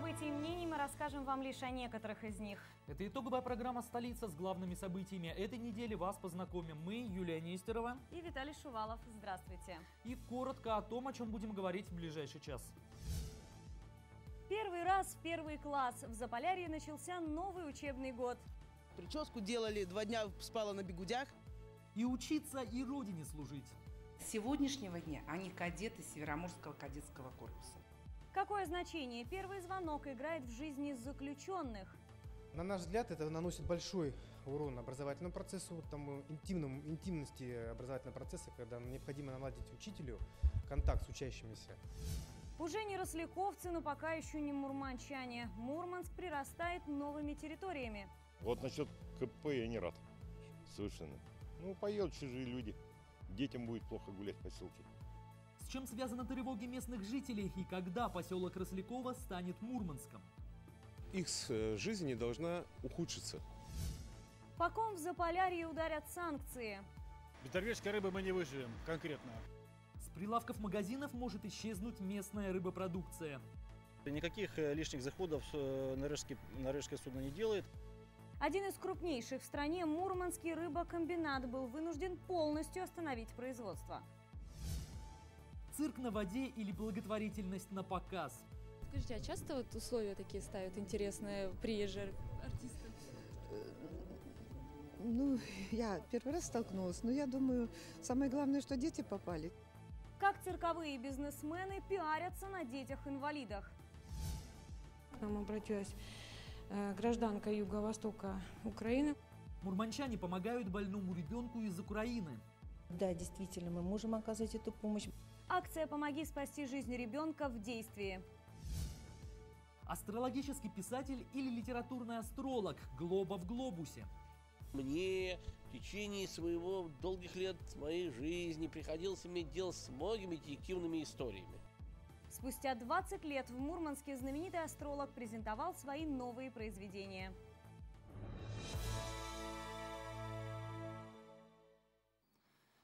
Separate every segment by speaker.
Speaker 1: событий и мнений мы расскажем вам лишь о некоторых из них.
Speaker 2: Это итоговая программа «Столица» с главными событиями этой недели. Вас познакомим мы, Юлия Нестерова
Speaker 1: И Виталий Шувалов. Здравствуйте.
Speaker 2: и коротко о том, о чем будем говорить в ближайший час.
Speaker 1: Первый раз в первый класс в Заполярье начался новый учебный год.
Speaker 3: Прическу делали, два дня спала на бегудях.
Speaker 2: И учиться, и родине служить.
Speaker 4: С сегодняшнего дня они кадеты Североморского кадетского корпуса.
Speaker 1: Какое значение первый звонок играет в жизни заключенных?
Speaker 5: На наш взгляд, это наносит большой урон образовательному процессу, тому интимному, интимности образовательного процесса, когда необходимо наладить учителю контакт с учащимися.
Speaker 1: Уже не росляковцы, но пока еще не мурманчане. Мурманск прирастает новыми территориями.
Speaker 6: Вот насчет КП я не рад. Совершенно. Ну, поедут чужие люди. Детям будет плохо гулять в поселке.
Speaker 2: Чем связаны тревоги местных жителей и когда поселок Рослякова станет Мурманском?
Speaker 7: их э, жизнь не должна ухудшиться.
Speaker 1: По ком в Заполярье ударят санкции?
Speaker 8: Без норвежской рыбы мы не выживем, конкретно.
Speaker 2: С прилавков магазинов может исчезнуть местная рыбопродукция.
Speaker 8: Никаких э, лишних заходов э, норвежский, норвежское судно не делает.
Speaker 1: Один из крупнейших в стране Мурманский рыбокомбинат был вынужден полностью остановить производство.
Speaker 2: Цирк на воде или благотворительность на показ?
Speaker 9: Скажите, а часто вот условия такие ставят интересные приезжие артисты?
Speaker 10: Ну, я первый раз столкнулась, но я думаю, самое главное, что дети попали.
Speaker 1: Как цирковые бизнесмены пиарятся на детях-инвалидах?
Speaker 9: К нам обратилась э, гражданка Юго-Востока Украины.
Speaker 2: Мурманчане помогают больному ребенку из Украины.
Speaker 11: Да, действительно, мы можем оказать эту помощь.
Speaker 1: Акция «Помоги спасти жизнь ребенка» в действии.
Speaker 2: Астрологический писатель или литературный астролог Глоба в глобусе.
Speaker 12: Мне в течение своего долгих лет моей жизни приходилось иметь дело с многими детективными историями.
Speaker 1: Спустя 20 лет в Мурманске знаменитый астролог презентовал свои новые произведения.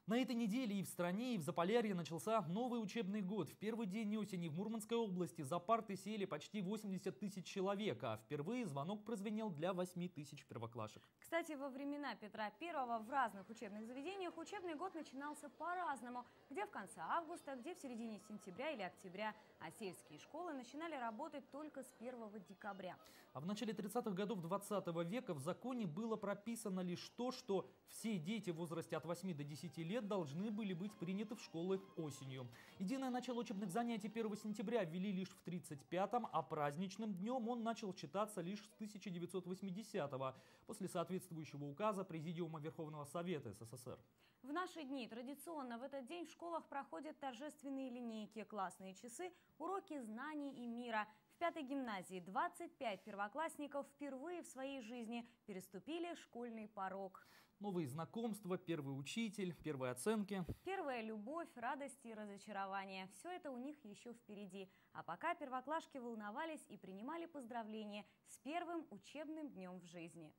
Speaker 2: На этой неделе и в стране, и в Заполярье начался новый учебный год. В первый день осени в Мурманской области за парты сели почти 80 тысяч человек, а впервые звонок прозвенел для 8 тысяч первоклашек.
Speaker 1: Кстати, во времена Петра I в разных учебных заведениях учебный год начинался по-разному. Где в конце августа, где в середине сентября или октября. А сельские школы начинали работать только с 1 декабря.
Speaker 2: А в начале 30-х годов 20 века в законе было прописано лишь то, что все дети в возрасте от 8 до 10 лет должны были быть приняты в школы осенью. Единое начало учебных занятий 1 сентября ввели лишь в 35-м, а праздничным днем он начал читаться лишь с 1980-го, после соответствующего указа Президиума Верховного Совета СССР.
Speaker 1: В наши дни традиционно в этот день в школах проходят торжественные линейки, классные часы, уроки знаний и мира. В пятой гимназии 25 первоклассников впервые в своей жизни переступили школьный порог.
Speaker 2: Новые знакомства, первый учитель, первые оценки.
Speaker 1: Первая любовь, радость и разочарование. Все это у них еще впереди. А пока первоклашки волновались и принимали поздравления с первым учебным днем в жизни.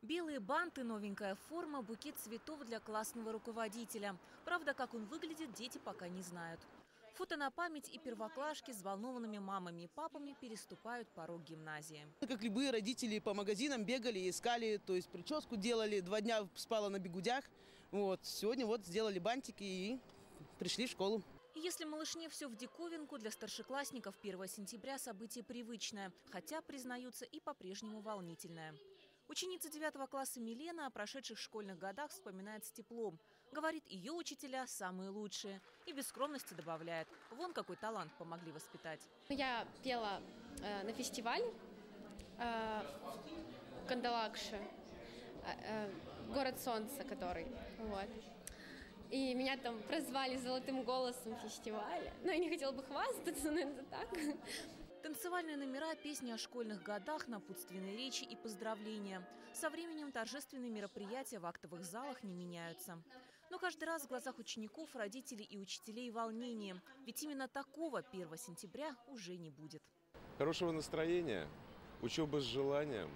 Speaker 13: Белые банты, новенькая форма, букет цветов для классного руководителя. Правда, как он выглядит, дети пока не знают. Фото на память и первоклашки с взволнованными мамами и папами переступают порог гимназии.
Speaker 3: Как любые родители по магазинам бегали, искали, то есть прическу делали, два дня спала на бегудях. Вот. Сегодня вот сделали бантики и пришли в школу.
Speaker 13: Если малышне все в диковинку, для старшеклассников 1 сентября событие привычное, хотя, признаются, и по-прежнему волнительное. Ученица 9 класса Милена о прошедших школьных годах вспоминает с теплом. Говорит, ее учителя самые лучшие. И без скромности добавляет, вон какой талант помогли воспитать.
Speaker 9: Я пела э, на фестивале э, в Кандалакше, э, э, город солнца который. Вот. И меня там прозвали золотым голосом фестиваля. Но я не хотела бы хвастаться, но это так.
Speaker 13: Танцевальные номера, песни о школьных годах, напутственные речи и поздравления. Со временем торжественные мероприятия в актовых залах не меняются. Но каждый раз в глазах учеников, родителей и учителей волнение. Ведь именно такого 1 сентября уже не будет.
Speaker 7: Хорошего настроения, учеба с желанием,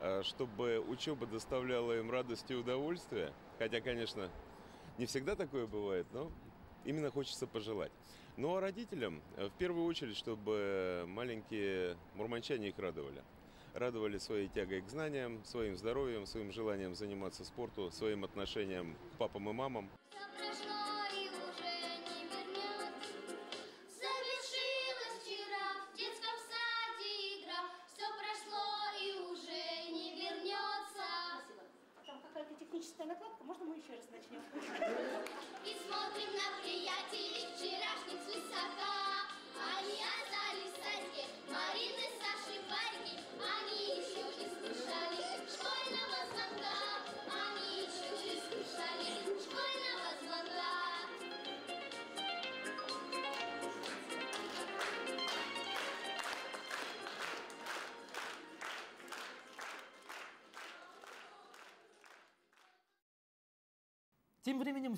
Speaker 7: э, чтобы учеба доставляла им радость и удовольствие. Хотя, конечно, не всегда такое бывает, но именно хочется пожелать.
Speaker 14: Ну а родителям, э, в первую очередь, чтобы маленькие мурманчане их радовали. Радовали своей тягой к знаниям, своим здоровьем, своим желанием заниматься спортом, своим отношением к папам и мамам.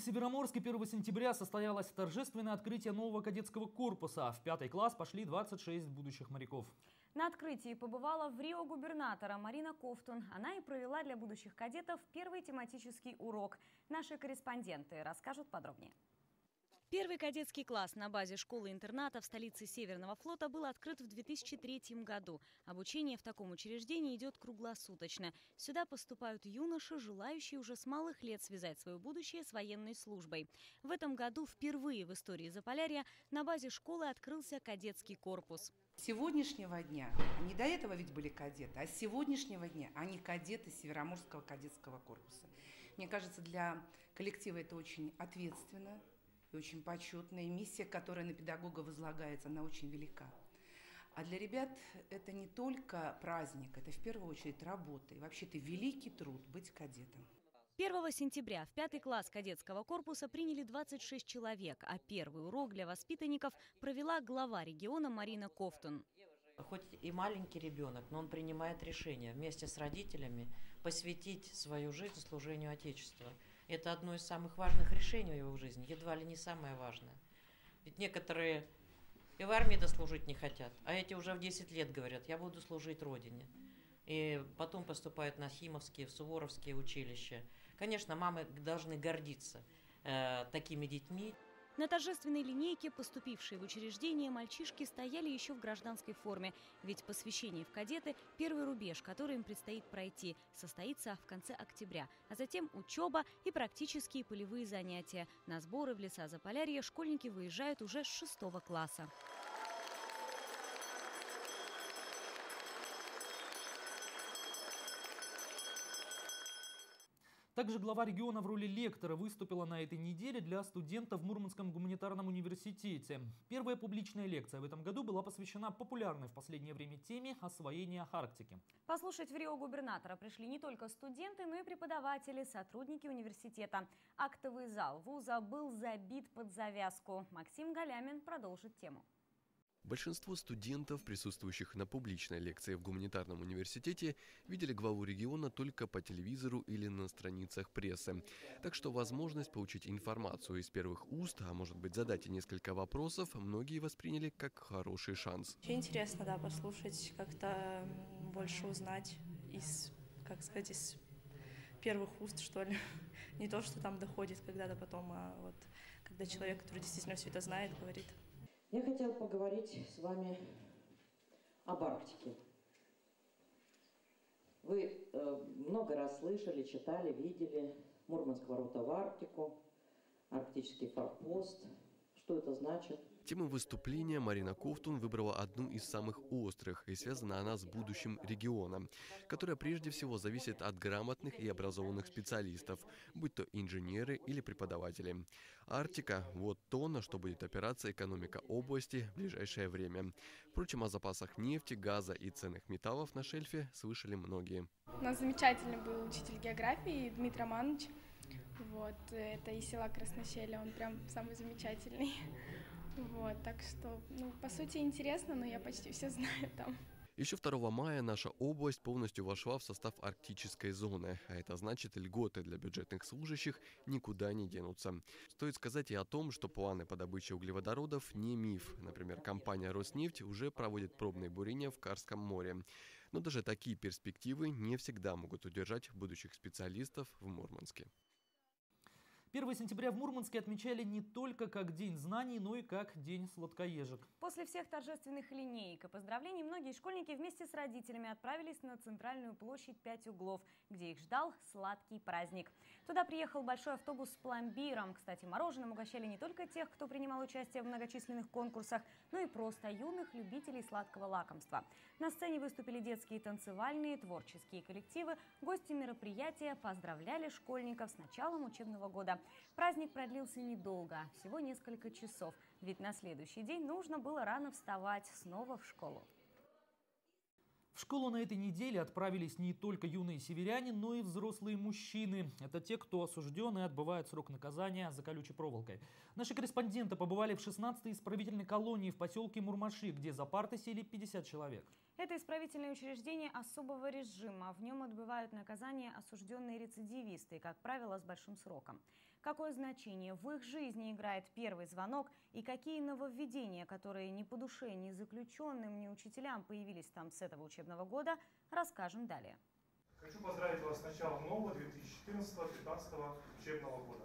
Speaker 2: Североморске 1 сентября состоялось торжественное открытие нового кадетского корпуса. В пятый класс пошли 26 будущих моряков.
Speaker 1: На открытии побывала в Рио губернатора Марина Ковтун. Она и провела для будущих кадетов первый тематический урок. Наши корреспонденты расскажут подробнее. Первый кадетский класс на базе школы-интерната в столице Северного флота был открыт в 2003 году. Обучение в таком учреждении идет круглосуточно. Сюда поступают юноши, желающие уже с малых лет связать свое будущее с военной службой. В этом году впервые в истории Заполярья на базе школы открылся кадетский корпус.
Speaker 4: Сегодняшнего дня, не до этого ведь были кадеты, а с сегодняшнего дня они кадеты Североморского кадетского корпуса. Мне кажется, для коллектива это очень ответственно, и очень почетная. миссия, которая на педагога возлагается, она очень велика. А для ребят это не только праздник, это в первую очередь работа. И вообще это великий труд быть кадетом.
Speaker 1: 1 сентября в пятый класс кадетского корпуса приняли 26 человек, а первый урок для воспитанников провела глава региона Марина Ковтун.
Speaker 15: Хоть и маленький ребенок, но он принимает решение вместе с родителями посвятить свою жизнь служению Отечеству. Это одно из самых важных решений в его жизни, едва ли не самое важное. Ведь некоторые и в армии дослужить не хотят, а эти уже в 10 лет говорят, я буду служить Родине. И потом поступают на Химовские, в Суворовские училища. Конечно, мамы должны гордиться э, такими детьми.
Speaker 1: На торжественной линейке, поступившие в учреждение, мальчишки стояли еще в гражданской форме. Ведь посвящение в кадеты – первый рубеж, который им предстоит пройти, состоится в конце октября. А затем учеба и практические полевые занятия. На сборы в леса Заполярья школьники выезжают уже с шестого класса.
Speaker 2: Также глава региона в роли лектора выступила на этой неделе для студентов в Мурманском гуманитарном университете. Первая публичная лекция в этом году была посвящена популярной в последнее время теме освоения Арктики.
Speaker 1: Послушать в Рио губернатора пришли не только студенты, но и преподаватели, сотрудники университета. Актовый зал вуза был забит под завязку. Максим Галямин продолжит тему.
Speaker 16: Большинство студентов, присутствующих на публичной лекции в гуманитарном университете, видели главу региона только по телевизору или на страницах прессы. Так что возможность получить информацию из первых уст, а может быть задать и несколько вопросов, многие восприняли как хороший шанс.
Speaker 17: Очень интересно, да, послушать, как-то больше узнать из, как сказать, из первых уст, что ли. Не то, что там доходит когда-то потом, а вот когда человек, который действительно все это знает, говорит.
Speaker 18: Я хотела поговорить с вами об Арктике. Вы э, много раз слышали, читали, видели Мурманск ворота в Арктику, арктический форпост. Что это значит?
Speaker 16: Тему выступления Марина Ковтун выбрала одну из самых острых, и связана она с будущим региона, которая прежде всего зависит от грамотных и образованных специалистов, будь то инженеры или преподаватели. Арктика – вот то, на что будет опираться экономика области в ближайшее время. Впрочем, о запасах нефти, газа и ценных металлов на шельфе слышали многие.
Speaker 19: У нас замечательный был учитель географии Дмитрий Романович. Вот, это из села Краснощелье, он прям самый замечательный. Вот, так что, ну, по сути, интересно, но я почти все знаю там.
Speaker 16: Еще 2 мая наша область полностью вошла в состав арктической зоны, а это значит льготы для бюджетных служащих никуда не денутся. Стоит сказать и о том, что планы по добыче углеводородов не миф. Например, компания «Роснефть» уже проводит пробные бурения в Карском море. Но даже такие перспективы не всегда могут удержать будущих специалистов в Мурманске.
Speaker 2: 1 сентября в Мурманске отмечали не только как День знаний, но и как День сладкоежек.
Speaker 1: После всех торжественных линеек и поздравлений многие школьники вместе с родителями отправились на центральную площадь «Пять углов», где их ждал сладкий праздник. Туда приехал большой автобус с пломбиром. Кстати, мороженым угощали не только тех, кто принимал участие в многочисленных конкурсах, но и просто юных любителей сладкого лакомства. На сцене выступили детские танцевальные, творческие коллективы. Гости мероприятия поздравляли школьников с началом учебного года. Праздник продлился недолго, всего несколько часов, ведь на следующий день нужно было рано вставать снова в школу.
Speaker 2: В школу на этой неделе отправились не только юные северяне, но и взрослые мужчины. Это те, кто осужден и отбывает срок наказания за колючей проволокой. Наши корреспонденты побывали в 16-й исправительной колонии в поселке Мурмаши, где за парты сели 50 человек.
Speaker 1: Это исправительное учреждение особого режима. В нем отбывают наказание осужденные рецидивисты, как правило, с большим сроком. Какое значение в их жизни играет первый звонок и какие нововведения, которые ни по душе ни заключенным, ни учителям появились там с этого учебного года, расскажем далее.
Speaker 20: Хочу поздравить вас с началом нового 2014-2015 учебного года.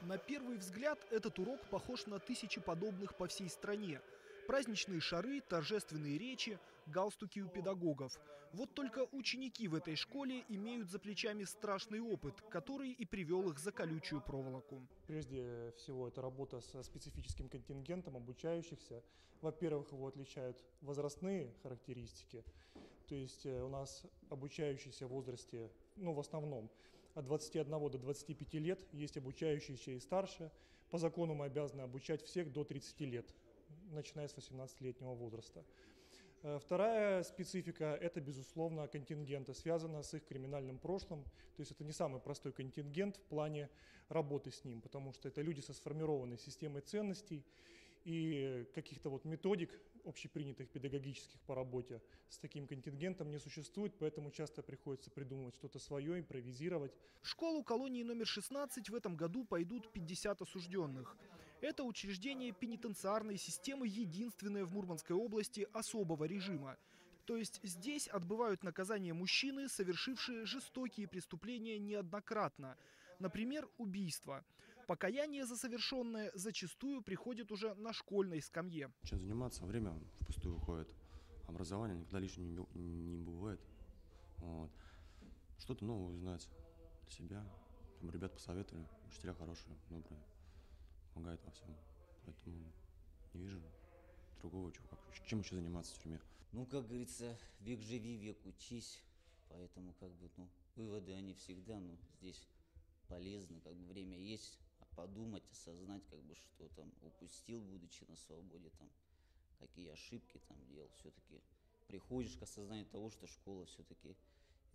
Speaker 21: На первый взгляд этот урок похож на тысячи подобных по всей стране. Праздничные шары, торжественные речи, галстуки у педагогов. Вот только ученики в этой школе имеют за плечами страшный опыт, который и привел их за колючую проволоку.
Speaker 20: Прежде всего, это работа со специфическим контингентом обучающихся. Во-первых, его отличают возрастные характеристики. То есть э, у нас обучающиеся в возрасте, ну в основном, от 21 до 25 лет, есть обучающиеся и старше. По закону мы обязаны обучать всех до 30 лет начиная с 18-летнего возраста. Э, вторая специфика – это, безусловно, контингенты, связана с их криминальным прошлым. То есть это не самый простой контингент в плане работы с ним, потому что это люди со сформированной системой ценностей и каких-то вот методик общепринятых педагогических по работе с таким контингентом не существует, поэтому часто приходится придумывать что-то свое, импровизировать.
Speaker 21: В школу колонии номер 16 в этом году пойдут 50 осужденных. Это учреждение пенитенциарной системы, единственное в Мурманской области особого режима. То есть здесь отбывают наказание мужчины, совершившие жестокие преступления неоднократно. Например, убийство. Покаяние за совершенное зачастую приходит уже на школьной скамье.
Speaker 22: Чем заниматься, время впустую уходит. Образование никогда лишним не бывает. Вот. Что-то новое узнать для себя. Там ребят посоветовали, учителя хорошие, добрые помогает во всем. Поэтому не вижу другого, как, чем еще заниматься в тюрьме.
Speaker 23: Ну, как говорится, век живи, век учись. Поэтому, как бы, ну, выводы, они всегда, ну, здесь полезны, как бы время есть, а подумать, осознать, как бы, что там упустил, будучи на свободе, там, какие ошибки там делал, все-таки приходишь к осознанию того, что школа все-таки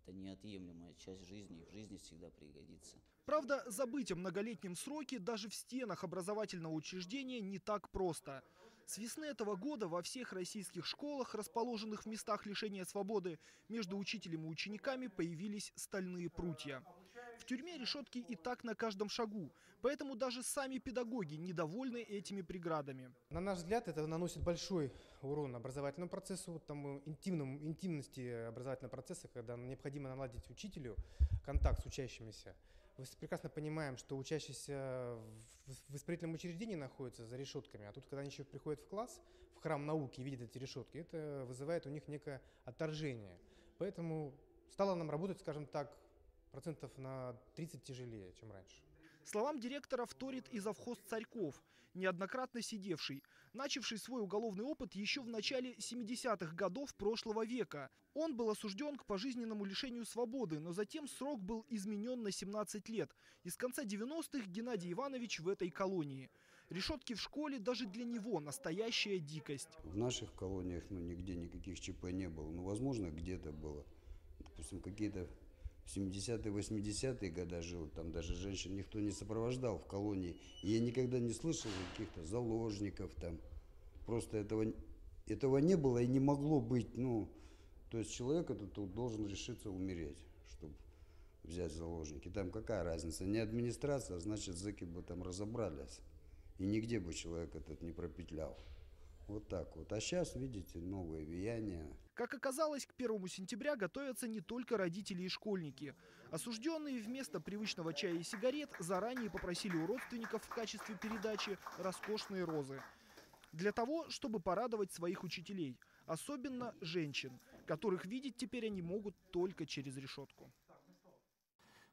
Speaker 23: это неотъемлемая часть жизни и в жизни всегда пригодится.
Speaker 21: Правда, забыть о многолетнем сроке даже в стенах образовательного учреждения не так просто. С весны этого года во всех российских школах, расположенных в местах лишения свободы, между учителем и учениками появились стальные прутья. В тюрьме решетки и так на каждом шагу, поэтому даже сами педагоги недовольны этими преградами.
Speaker 5: На наш взгляд, это наносит большой урон образовательному процессу, там, интимным, интимности образовательного процесса, когда необходимо наладить учителю контакт с учащимися. Мы прекрасно понимаем, что учащиеся в исправительном учреждении находятся за решетками, а тут, когда они еще приходят в класс, в храм науки и видят эти решетки, это вызывает у них некое отторжение. Поэтому стало нам работать, скажем так, процентов на 30 тяжелее, чем раньше.
Speaker 21: Словам директора вторит и завхоз Царьков, неоднократно сидевший, начавший свой уголовный опыт еще в начале 70-х годов прошлого века. Он был осужден к пожизненному лишению свободы, но затем срок был изменен на 17 лет. И с конца 90-х Геннадий Иванович в этой колонии. Решетки в школе даже для него настоящая дикость.
Speaker 24: В наших колониях ну, нигде никаких ЧП не было. Ну, возможно, где-то было. Допустим, какие-то 70-е, 80-е годы жил, там даже женщин никто не сопровождал в колонии. И я никогда не слышал каких-то заложников там. Просто этого, этого не было и не могло быть. Ну, то есть человек этот должен решиться умереть, чтобы взять заложники. Там какая разница? Не администрация, а значит, зэки бы там разобрались. И нигде бы человек этот не пропетлял. Вот так вот. А сейчас, видите, новое влияние.
Speaker 21: Как оказалось, к 1 сентября готовятся не только родители и школьники. Осужденные вместо привычного чая и сигарет заранее попросили у родственников в качестве передачи роскошные розы. Для того, чтобы порадовать своих учителей, особенно женщин, которых видеть теперь они могут только через решетку.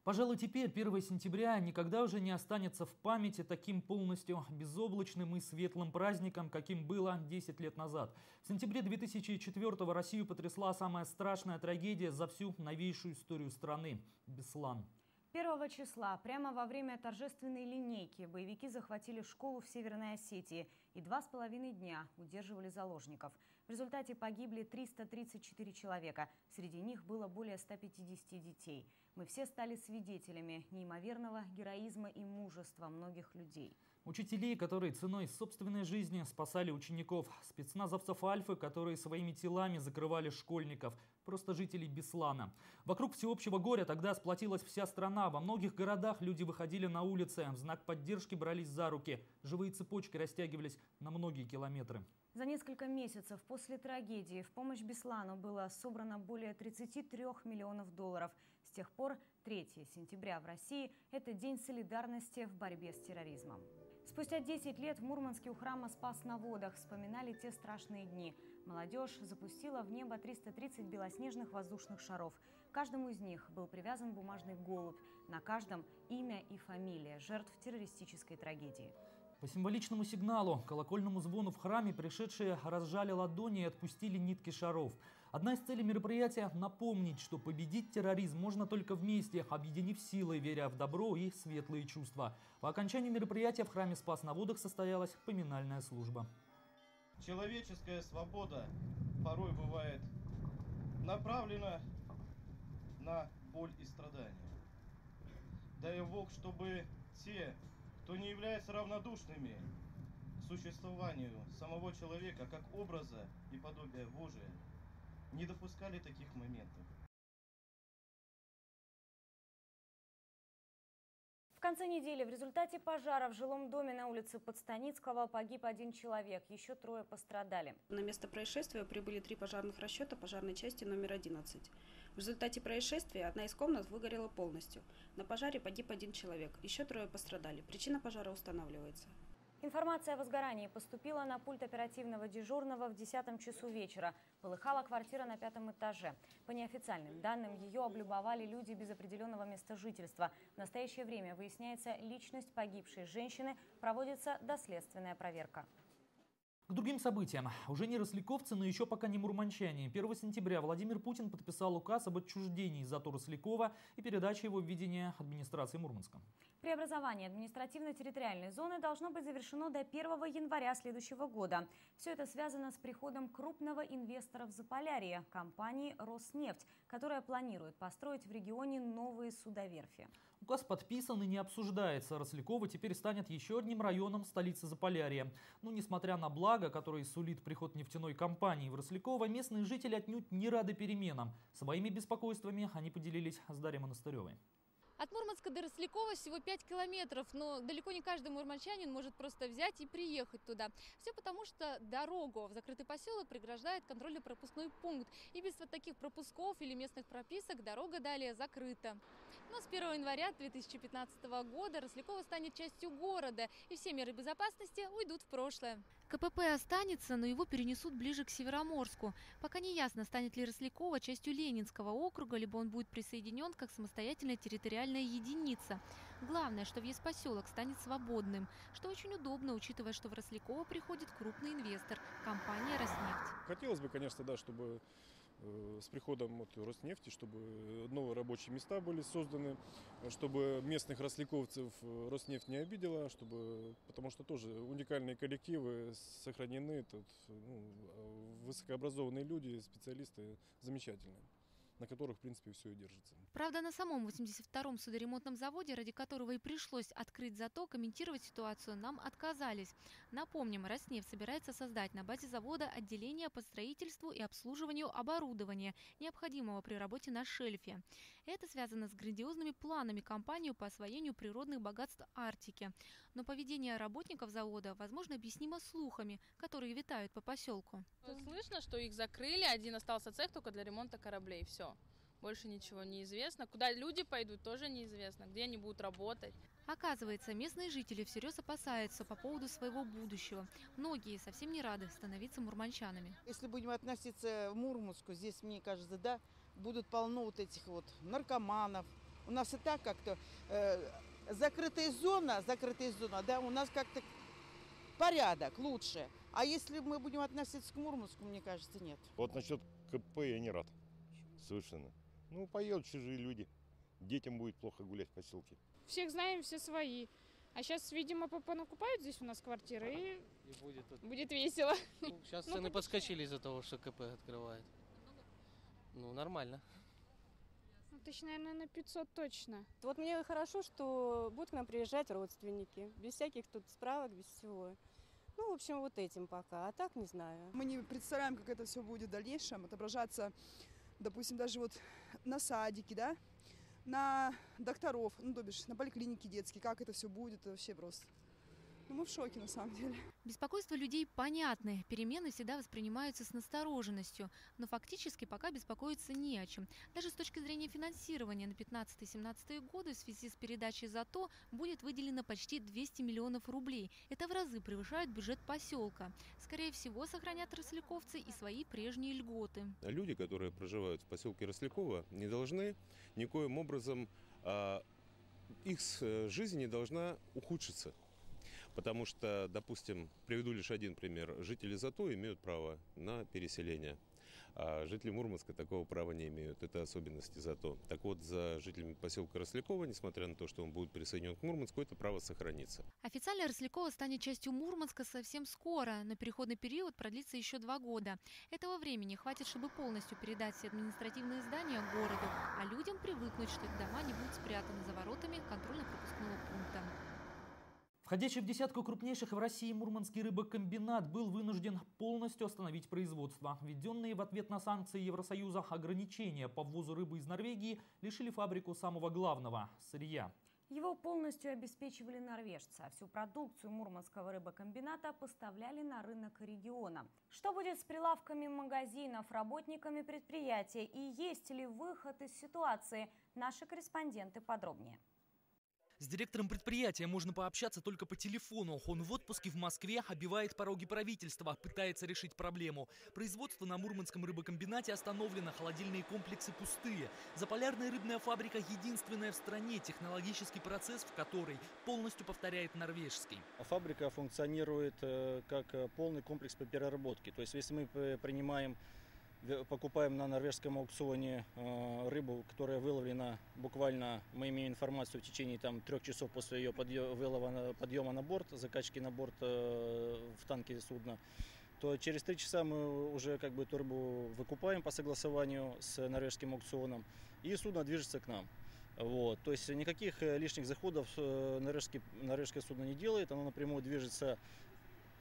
Speaker 2: Пожалуй, теперь 1 сентября никогда уже не останется в памяти таким полностью безоблачным и светлым праздником, каким было 10 лет назад. В сентябре 2004 Россию потрясла самая страшная трагедия за всю новейшую историю страны – Беслан.
Speaker 1: 1 числа, прямо во время торжественной линейки, боевики захватили школу в Северной Осетии и два с половиной дня удерживали заложников. В результате погибли 334 человека. Среди них было более 150 детей. Мы все стали свидетелями неимоверного героизма и мужества многих людей.
Speaker 2: Учителей, которые ценой собственной жизни спасали учеников, спецназовцев Альфы, которые своими телами закрывали школьников, просто жителей Беслана. Вокруг всеобщего горя тогда сплотилась вся страна. Во многих городах люди выходили на улицы, в знак поддержки брались за руки. Живые цепочки растягивались на многие километры.
Speaker 1: За несколько месяцев после трагедии в помощь Беслану было собрано более 33 миллионов долларов. С тех пор 3 сентября в России – это День солидарности в борьбе с терроризмом. Спустя 10 лет в Мурманске у храма Спас на водах вспоминали те страшные дни. Молодежь запустила в небо 330 белоснежных воздушных шаров. Каждому из них был привязан бумажный голубь. На каждом имя и фамилия жертв террористической трагедии.
Speaker 2: По символичному сигналу, колокольному звону в храме пришедшие разжали ладони и отпустили нитки шаров. Одна из целей мероприятия – напомнить, что победить терроризм можно только вместе, объединив силы, веря в добро и светлые чувства. По окончанию мероприятия в храме Спас на водах состоялась поминальная служба.
Speaker 25: Человеческая свобода порой бывает направлена на боль и страдания. Дай Бог, чтобы те, кто не является равнодушными к существованию самого человека как образа и подобия Божия, не допускали таких моментов.
Speaker 1: В конце недели в результате пожара в жилом доме на улице Подстаницкого погиб один человек, еще трое пострадали.
Speaker 26: На место происшествия прибыли три пожарных расчета пожарной части номер 11. В результате происшествия одна из комнат выгорела полностью. На пожаре погиб один человек, еще трое пострадали. Причина пожара устанавливается.
Speaker 1: Информация о возгорании поступила на пульт оперативного дежурного в 10 часу вечера. Полыхала квартира на пятом этаже. По неофициальным данным, ее облюбовали люди без определенного места жительства. В настоящее время выясняется личность погибшей женщины, проводится доследственная проверка.
Speaker 2: К другим событиям. Уже не росляковцы, но еще пока не мурманчане. 1 сентября Владимир Путин подписал указ об отчуждении Зато Рослякова и передаче его в администрации Мурманска.
Speaker 1: Преобразование административно-территориальной зоны должно быть завершено до 1 января следующего года. Все это связано с приходом крупного инвестора в Заполярье – компании «Роснефть», которая планирует построить в регионе новые судоверфи.
Speaker 2: Указ подписан и не обсуждается. Росляково теперь станет еще одним районом столицы Заполярья. Но несмотря на благо, которое сулит приход нефтяной компании в Росляково, местные жители отнюдь не рады переменам. Своими беспокойствами они поделились с Дарьей Монастыревой.
Speaker 27: От Мурманска до Рослякова всего 5 километров, но далеко не каждый мурманчанин может просто взять и приехать туда. Все потому, что дорогу в закрытый поселок преграждает контрольно-пропускной пункт. И без вот таких пропусков или местных прописок дорога далее закрыта. Но с 1 января 2015 года Рослякова станет частью города, и все меры безопасности уйдут в прошлое. КПП останется, но его перенесут ближе к Североморску. Пока не ясно, станет ли Рослякова частью Ленинского округа, либо он будет присоединен как самостоятельная территориальная единица. Главное, что въезд поселок станет свободным, что очень удобно, учитывая, что в Рослякова приходит крупный инвестор – компания «Роснефть».
Speaker 6: Хотелось бы, конечно, да, чтобы с приходом вот Роснефти, чтобы новые рабочие места были созданы, чтобы местных росляковцев э, Роснефть не обидела, чтобы, потому что тоже уникальные коллективы сохранены, тут, ну, высокообразованные люди, специалисты замечательные. На которых, в принципе, все и держится.
Speaker 27: Правда, на самом 82-м судоремонтном заводе, ради которого и пришлось открыть зато, комментировать ситуацию нам отказались. Напомним, Роснефть собирается создать на базе завода отделение по строительству и обслуживанию оборудования, необходимого при работе на шельфе. Это связано с грандиозными планами компании по освоению природных богатств Арктики. Но поведение работников завода, возможно, объяснимо слухами, которые витают по поселку.
Speaker 28: Слышно, что их закрыли, один остался цех только для ремонта кораблей, все. Больше ничего не известно. Куда люди пойдут, тоже неизвестно. Где они будут работать.
Speaker 27: Оказывается, местные жители всерьез опасаются по поводу своего будущего. Многие совсем не рады становиться мурманчанами.
Speaker 3: Если будем относиться в Мурманску, здесь, мне кажется, да, будут полно вот этих вот наркоманов. У нас и так как-то э, закрытая зона, закрытая зона, да, у нас как-то порядок лучше. А если мы будем относиться к Мурманску, мне кажется, нет.
Speaker 29: Вот насчет КП я не рад. Совершенно. Ну, поедут чужие люди. Детям будет плохо гулять в поселке.
Speaker 30: Всех знаем, все свои. А сейчас, видимо, понакупают здесь у нас квартиры и,
Speaker 31: И будет, тут-
Speaker 30: будет весело.
Speaker 31: Ну, сейчас
Speaker 30: Ну,
Speaker 31: цены подскочили из-за того, что КП открывает. Ну, нормально.
Speaker 30: Ну, тысяч, наверное, на 500 точно.
Speaker 32: Вот мне хорошо, что будут к нам приезжать родственники, без всяких тут справок, без всего. Ну, в общем, вот этим пока, а так не знаю.
Speaker 33: Мы не представляем, как это все будет в дальнейшем отображаться, допустим, даже вот на садике, да, на докторов, ну, то бишь, на поликлинике детские, как это все будет, это вообще просто. Ну, мы в шоке, на самом деле.
Speaker 27: Беспокойство людей понятны. Перемены всегда воспринимаются с настороженностью. Но фактически пока беспокоиться не о чем. Даже с точки зрения финансирования на 15-17 годы в связи с передачей ЗАТО будет выделено почти 200 миллионов рублей. Это в разы превышает бюджет поселка. Скорее всего, сохранят росляковцы и свои прежние льготы.
Speaker 7: Люди, которые проживают в поселке Росляково, не должны никоим образом, а, их с- жизнь не должна ухудшиться. Потому что, допустим, приведу лишь один пример. Жители Зато имеют право на переселение. А жители Мурманска такого права не имеют. Это особенности Зато. Так вот, за жителями поселка Рослякова, несмотря на то, что он будет присоединен к Мурманску, это право сохранится.
Speaker 27: Официально Рослякова станет частью Мурманска совсем скоро, но переходный период продлится еще два года. Этого времени хватит, чтобы полностью передать все административные здания городу, а людям привыкнуть, что их дома не будут спрятаны за воротами контрольно-пропускного пункта.
Speaker 2: Входящий в десятку крупнейших в России Мурманский рыбокомбинат был вынужден полностью остановить производство. Введенные в ответ на санкции Евросоюза ограничения по ввозу рыбы из Норвегии лишили фабрику самого главного – сырья.
Speaker 1: Его полностью обеспечивали норвежцы, а всю продукцию Мурманского рыбокомбината поставляли на рынок региона. Что будет с прилавками магазинов, работниками предприятия и есть ли выход из ситуации? Наши корреспонденты подробнее.
Speaker 2: С директором предприятия можно пообщаться только по телефону. Он в отпуске в Москве обивает пороги правительства, пытается решить проблему. Производство на Мурманском рыбокомбинате остановлено, холодильные комплексы пустые. Заполярная рыбная фабрика единственная в стране, технологический процесс в которой полностью повторяет норвежский.
Speaker 8: Фабрика функционирует э, как э, полный комплекс по переработке. То есть если мы п- принимаем, покупаем на норвежском аукционе э, рыбу, которая выловлена буквально, мы имеем информацию в течение там, трех часов после ее на- подъема на борт, закачки на борт э, в танке судна, то через три часа мы уже как бы эту рыбу выкупаем по согласованию с норвежским аукционом, и судно движется к нам. Вот, то есть никаких э, лишних заходов э, норвежский, норвежское судно не делает, оно напрямую движется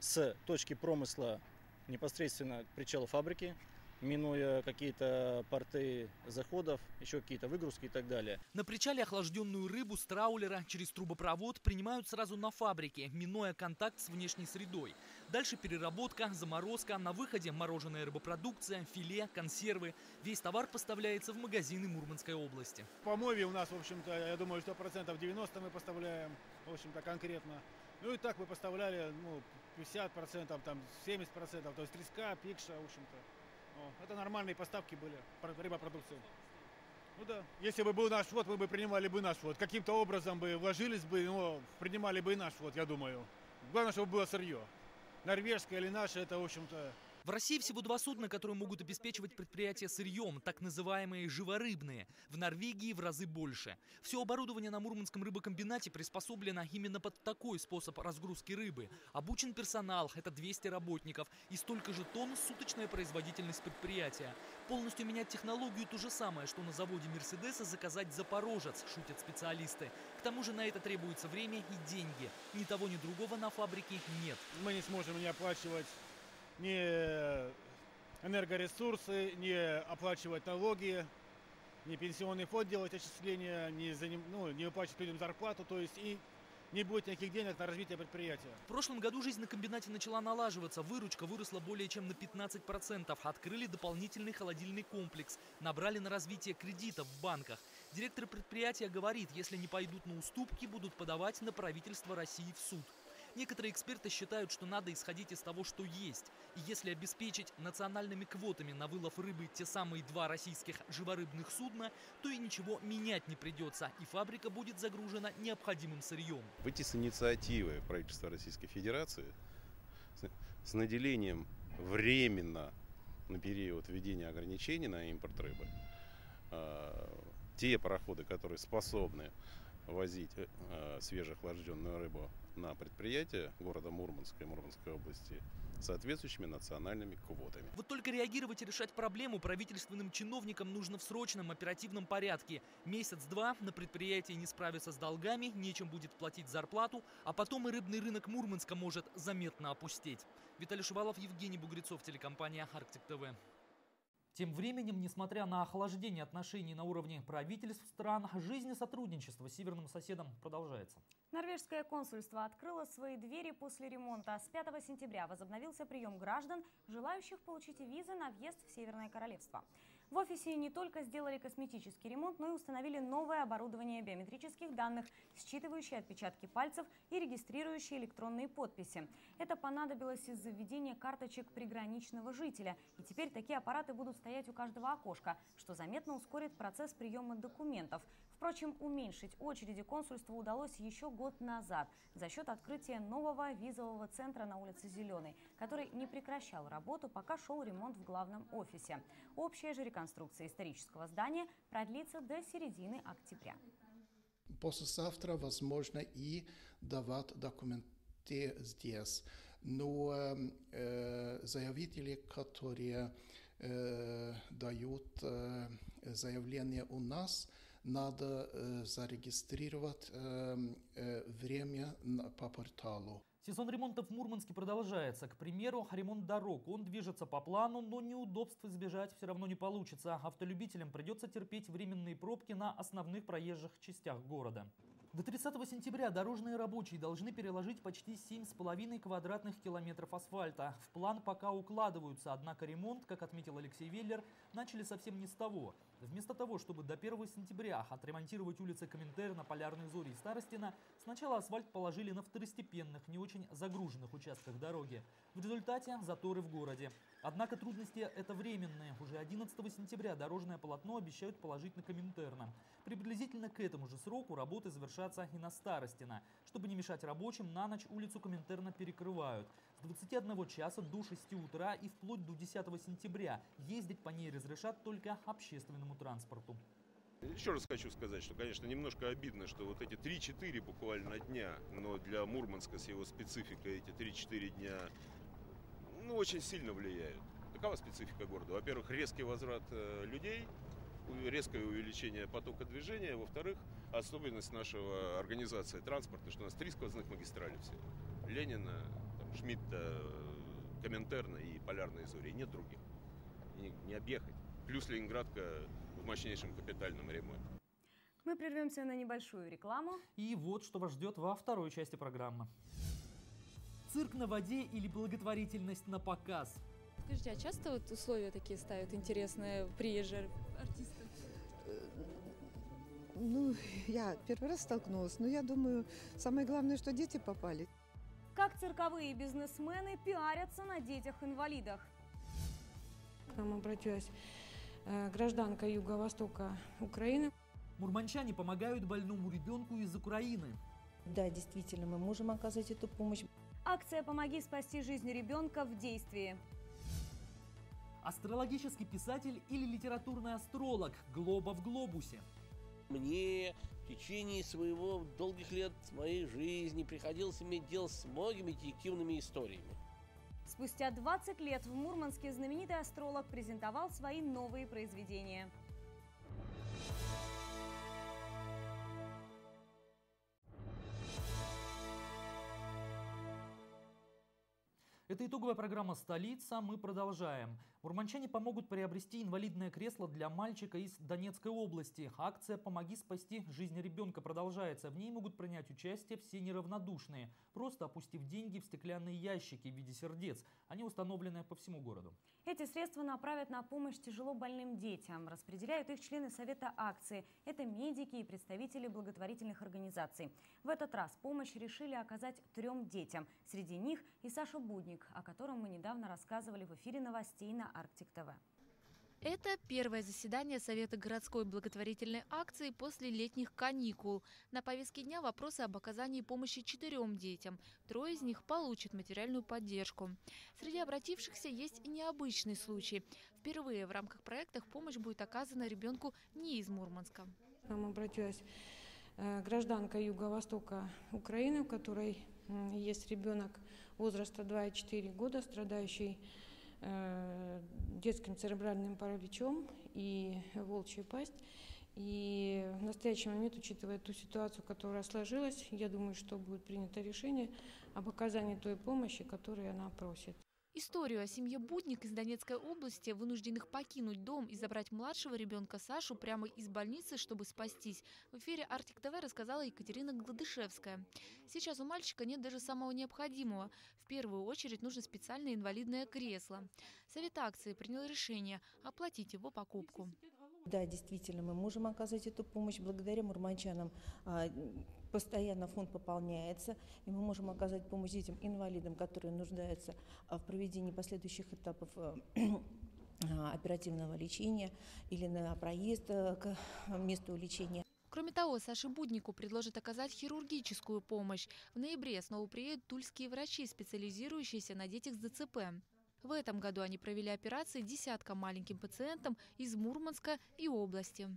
Speaker 8: с точки промысла непосредственно к причалу фабрики, минуя какие-то порты заходов, еще какие-то выгрузки и так далее.
Speaker 2: На причале охлажденную рыбу с траулера через трубопровод принимают сразу на фабрике, минуя контакт с внешней средой. Дальше переработка, заморозка, на выходе мороженая рыбопродукция, филе, консервы. Весь товар поставляется в магазины Мурманской области.
Speaker 17: По мове у нас, в общем-то, я думаю, что процентов 90 мы поставляем, в общем-то, конкретно. Ну и так мы поставляли, ну, 50 процентов, там, 70 процентов, то есть треска, пикша, в общем-то. О, это нормальные поставки были, про- рыбопродукции. Ну да, если бы был наш вот, мы бы принимали бы наш вот. Каким-то образом бы вложились бы, ну, принимали бы и наш вот, я думаю. Главное, чтобы было сырье. Норвежское или наше, это, в общем-то,
Speaker 2: В России всего два судна, которые могут обеспечивать предприятия сырьем, так называемые живорыбные. В Норвегии в разы больше. Все оборудование на Мурманском рыбокомбинате приспособлено именно под такой способ разгрузки рыбы. Обучен персонал, это 200 работников, и столько же тонн суточная производительность предприятия. Полностью менять технологию то же самое, что на заводе Мерседеса заказать Запорожец, шутят специалисты. К тому же на это требуется время и деньги. Ни того, ни другого на фабрике нет.
Speaker 17: Мы не сможем не оплачивать ни энергоресурсы, не оплачивать налоги, не пенсионный фонд делать отчисления, не, заним, ну, не выплачивать людям зарплату, то есть и не будет никаких денег на развитие предприятия.
Speaker 2: В прошлом году жизнь на комбинате начала налаживаться. Выручка выросла более чем на 15%. Открыли дополнительный холодильный комплекс. Набрали на развитие кредитов в банках. Директор предприятия говорит, если не пойдут на уступки, будут подавать на правительство России в суд. Некоторые эксперты считают, что надо исходить из того, что есть. И если обеспечить национальными квотами на вылов рыбы те самые два российских живорыбных судна, то и ничего менять не придется, и фабрика будет загружена необходимым сырьем.
Speaker 7: Выйти с инициативы правительства Российской Федерации с наделением временно на период введения ограничений на импорт рыбы, а, те пароходы, которые способны возить э, свежеохлажденную рыбу на предприятия города Мурманска и Мурманской области соответствующими национальными квотами.
Speaker 2: Вот только реагировать и решать проблему правительственным чиновникам нужно в срочном оперативном порядке. Месяц-два на предприятии не справится с долгами, нечем будет платить зарплату, а потом и рыбный рынок Мурманска может заметно опустеть. Виталий Шувалов, Евгений Бугрецов, телекомпания «Арктик ТВ». Тем временем, несмотря на охлаждение отношений на уровне правительств стран, жизнь и сотрудничество с северным соседом продолжается.
Speaker 1: Норвежское консульство открыло свои двери после ремонта. С 5 сентября возобновился прием граждан, желающих получить визы на въезд в Северное Королевство. В офисе не только сделали косметический ремонт, но и установили новое оборудование биометрических данных, считывающее отпечатки пальцев и регистрирующее электронные подписи. Это понадобилось из-за введения карточек приграничного жителя. И теперь такие аппараты будут стоять у каждого окошка, что заметно ускорит процесс приема документов. Впрочем, уменьшить очереди консульству удалось еще год назад за счет открытия нового визового центра на улице Зеленой, который не прекращал работу, пока шел ремонт в главном офисе. Общая же реконструкция исторического здания продлится до середины октября.
Speaker 34: Послезавтра возможно и давать документы здесь. Но э, заявители, которые э, дают э, заявление у нас, надо э, зарегистрировать э, э, время по порталу.
Speaker 2: Сезон ремонтов в Мурманске продолжается. К примеру, ремонт дорог. Он движется по плану, но неудобств избежать все равно не получится. Автолюбителям придется терпеть временные пробки на основных проезжих частях города. До 30 сентября дорожные рабочие должны переложить почти 7,5 квадратных километров асфальта. В план пока укладываются, однако ремонт, как отметил Алексей Веллер, начали совсем не с того. Вместо того, чтобы до 1 сентября отремонтировать улицы Коминтерна, Полярной Зори и Старостина, сначала асфальт положили на второстепенных, не очень загруженных участках дороги. В результате заторы в городе. Однако трудности это временные. Уже 11 сентября дорожное полотно обещают положить на Коминтерна. Приблизительно к этому же сроку работы завершатся и на Старостина. Чтобы не мешать рабочим, на ночь улицу Коминтерна перекрывают. С 21 часа до 6 утра и вплоть до 10 сентября ездить по ней разрешат только общественному транспорту.
Speaker 7: Еще раз хочу сказать, что, конечно, немножко обидно, что вот эти 3-4 буквально дня, но для Мурманска с его спецификой эти 3-4 дня ну, очень сильно влияют. Такова специфика города. Во-первых, резкий возврат э, людей, резкое увеличение потока движения. Во-вторых, особенность нашего организации транспорта, что у нас три сквозных магистрали все. Ленина, там, Шмидта, Коминтерна и Полярные Зори. Нет других. Не, не объехать. Плюс Ленинградка в мощнейшем капитальном ремонте.
Speaker 1: Мы прервемся на небольшую рекламу.
Speaker 2: И вот что вас ждет во второй части программы. Цирк на воде или благотворительность на показ?
Speaker 27: Скажите, а часто вот условия такие ставят интересные приезжие артисты?
Speaker 10: Ну, я первый раз столкнулась, но я думаю, самое главное, что дети попали.
Speaker 1: Как цирковые бизнесмены пиарятся на детях-инвалидах?
Speaker 35: К нам обратилась э, гражданка Юго-Востока Украины.
Speaker 2: Мурманчане помогают больному ребенку из Украины.
Speaker 10: Да, действительно, мы можем оказать эту помощь.
Speaker 1: Акция «Помоги спасти жизнь ребенка» в действии.
Speaker 2: Астрологический писатель или литературный астролог Глоба в глобусе.
Speaker 12: Мне в течение своего долгих лет моей жизни приходилось иметь дело с многими детективными историями.
Speaker 1: Спустя 20 лет в Мурманске знаменитый астролог презентовал свои новые произведения.
Speaker 2: Это итоговая программа «Столица». Мы продолжаем. Мурманчане помогут приобрести инвалидное кресло для мальчика из Донецкой области. Акция «Помоги спасти жизнь ребенка» продолжается. В ней могут принять участие все неравнодушные, просто опустив деньги в стеклянные ящики в виде сердец. Они установлены по всему городу.
Speaker 1: Эти средства направят на помощь тяжело больным детям. Распределяют их члены Совета акции. Это медики и представители благотворительных организаций. В этот раз помощь решили оказать трем детям. Среди них и Саша Будник, о котором мы недавно рассказывали в эфире новостей на Арктик ТВ.
Speaker 27: Это первое заседание Совета городской благотворительной акции после летних каникул. На повестке дня вопросы об оказании помощи четырем детям. Трое из них получат материальную поддержку. Среди обратившихся есть и необычный случай. Впервые в рамках проекта помощь будет оказана ребенку не из Мурманска.
Speaker 35: К нам обратилась э, гражданка Юго-Востока Украины, у которой есть ребенок возраста 2,4 года, страдающий детским церебральным параличом и волчья пасть. И в настоящий момент, учитывая ту ситуацию, которая сложилась, я думаю, что будет принято решение об оказании той помощи, которую она просит.
Speaker 27: Историю о семье Будник из Донецкой области, вынужденных покинуть дом и забрать младшего ребенка Сашу прямо из больницы, чтобы спастись, в эфире Артик ТВ рассказала Екатерина Гладышевская. Сейчас у мальчика нет даже самого необходимого. В первую очередь нужно специальное инвалидное кресло. Совет акции принял решение оплатить его покупку.
Speaker 11: Да, действительно, мы можем оказать эту помощь благодаря мурманчанам. А, постоянно фонд пополняется, и мы можем оказать помощь детям-инвалидам, которые нуждаются в проведении последующих этапов э, а, оперативного лечения или на проезд э, к месту лечения.
Speaker 27: Кроме того, Саше Буднику предложат оказать хирургическую помощь. В ноябре снова приедут тульские врачи, специализирующиеся на детях с ДЦП. В этом году они провели операции десяткам маленьким пациентам из Мурманска и области.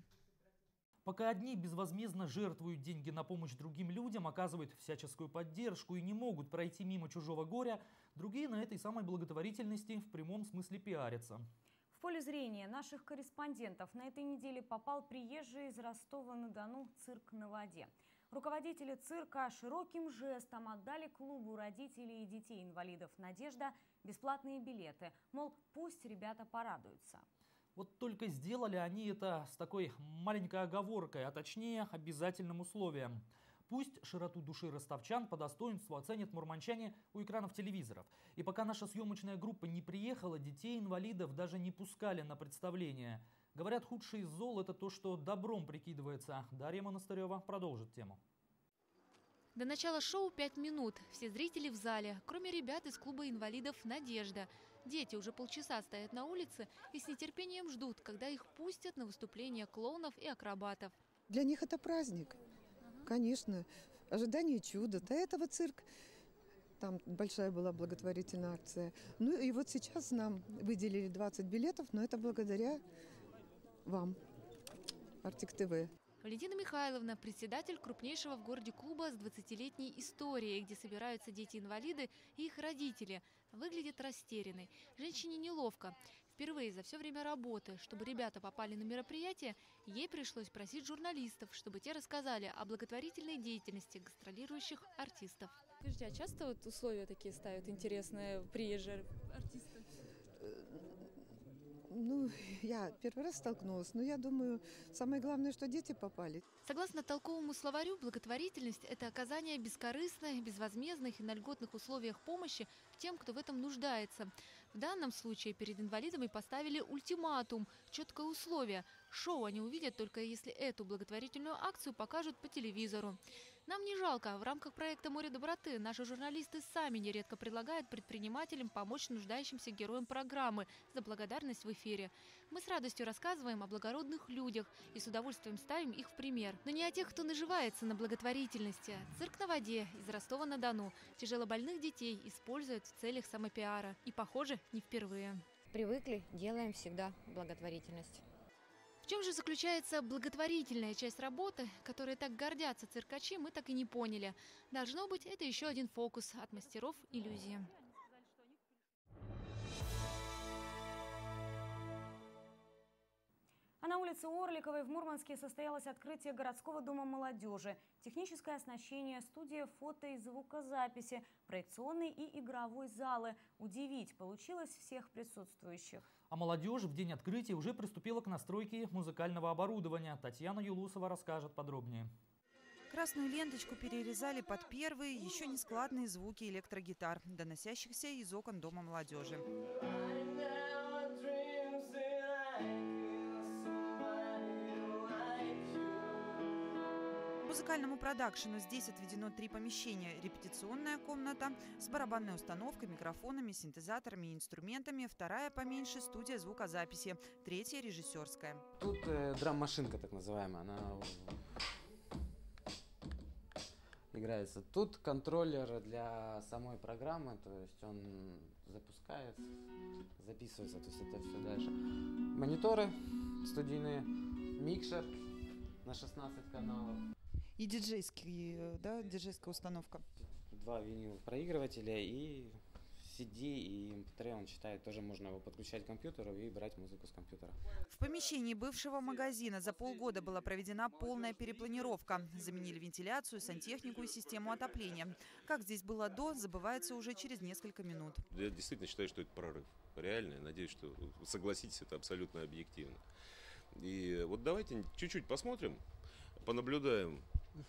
Speaker 2: Пока одни безвозмездно жертвуют деньги на помощь другим людям, оказывают всяческую поддержку и не могут пройти мимо чужого горя, другие на этой самой благотворительности в прямом смысле пиарятся.
Speaker 1: В поле зрения наших корреспондентов на этой неделе попал приезжий из Ростова-на-Дону цирк на воде. Руководители цирка широким жестом отдали клубу родителей и детей инвалидов «Надежда» бесплатные билеты. Мол, пусть ребята порадуются.
Speaker 2: Вот только сделали они это с такой маленькой оговоркой, а точнее обязательным условием. Пусть широту души ростовчан по достоинству оценят мурманчане у экранов телевизоров. И пока наша съемочная группа не приехала, детей-инвалидов даже не пускали на представление. Говорят, худший из зол – это то, что добром прикидывается. Дарья Монастырева продолжит тему.
Speaker 27: До начала шоу 5 минут. Все зрители в зале, кроме ребят из клуба инвалидов «Надежда». Дети уже полчаса стоят на улице и с нетерпением ждут, когда их пустят на выступление клоунов и акробатов.
Speaker 10: Для них это праздник. Конечно. Ожидание чуда. До этого цирк там большая была благотворительная акция. Ну и вот сейчас нам выделили 20 билетов, но это благодаря вам, Артик ТВ.
Speaker 27: Валентина Михайловна – председатель крупнейшего в городе клуба с 20-летней историей, где собираются дети-инвалиды и их родители. Выглядит растерянной. Женщине неловко. Впервые за все время работы, чтобы ребята попали на мероприятие, ей пришлось просить журналистов, чтобы те рассказали о благотворительной деятельности гастролирующих артистов.
Speaker 36: Скажите, а часто вот условия такие ставят интересные приезжие артисты?
Speaker 10: Ну, я первый раз столкнулась, но я думаю, самое главное, что дети попали.
Speaker 27: Согласно толковому словарю, благотворительность – это оказание бескорыстной, безвозмездных и на льготных условиях помощи тем, кто в этом нуждается. В данном случае перед инвалидами поставили ультиматум, четкое условие. Шоу они увидят только если эту благотворительную акцию покажут по телевизору. Нам не жалко. В рамках проекта «Море доброты» наши журналисты сами нередко предлагают предпринимателям помочь нуждающимся героям программы за благодарность в эфире. Мы с радостью рассказываем о благородных людях и с удовольствием ставим их в пример. Но не о тех, кто наживается на благотворительности. Цирк на воде из Ростова-на-Дону тяжелобольных детей используют в целях самопиара. И, похоже, не впервые.
Speaker 37: привыкли, делаем всегда благотворительность.
Speaker 27: Чем же заключается благотворительная часть работы, которой так гордятся циркачи, мы так и не поняли. Должно быть, это еще один фокус от мастеров иллюзии.
Speaker 1: А на улице Орликовой в Мурманске состоялось открытие городского дома молодежи, техническое оснащение, студия фото и звукозаписи, проекционный и игровой залы. Удивить получилось всех присутствующих.
Speaker 2: А молодежь в день открытия уже приступила к настройке музыкального оборудования. Татьяна Юлусова расскажет подробнее.
Speaker 38: Красную ленточку перерезали под первые, еще не складные звуки электрогитар, доносящихся из окон Дома молодежи. Музыкальному продакшену здесь отведено три помещения. Репетиционная комната с барабанной установкой, микрофонами, синтезаторами и инструментами. Вторая поменьше – студия звукозаписи. Третья – режиссерская.
Speaker 39: Тут э, драм-машинка так называемая. Она играется. Тут контроллер для самой программы, то есть он запускается, записывается, то есть это все дальше. Мониторы студийные, микшер на 16 каналов.
Speaker 38: И диджейский, э, да, диджейская установка.
Speaker 39: Два винил проигрывателя и CD и MP3 он читает, тоже можно его подключать к компьютеру и брать музыку с компьютера.
Speaker 38: В помещении бывшего магазина за полгода была проведена полная перепланировка. Заменили вентиляцию, сантехнику и систему отопления. Как здесь было до, забывается уже через несколько минут.
Speaker 7: Я действительно считаю, что это прорыв. Реально, я надеюсь, что согласитесь, это абсолютно объективно. И вот давайте чуть-чуть посмотрим, понаблюдаем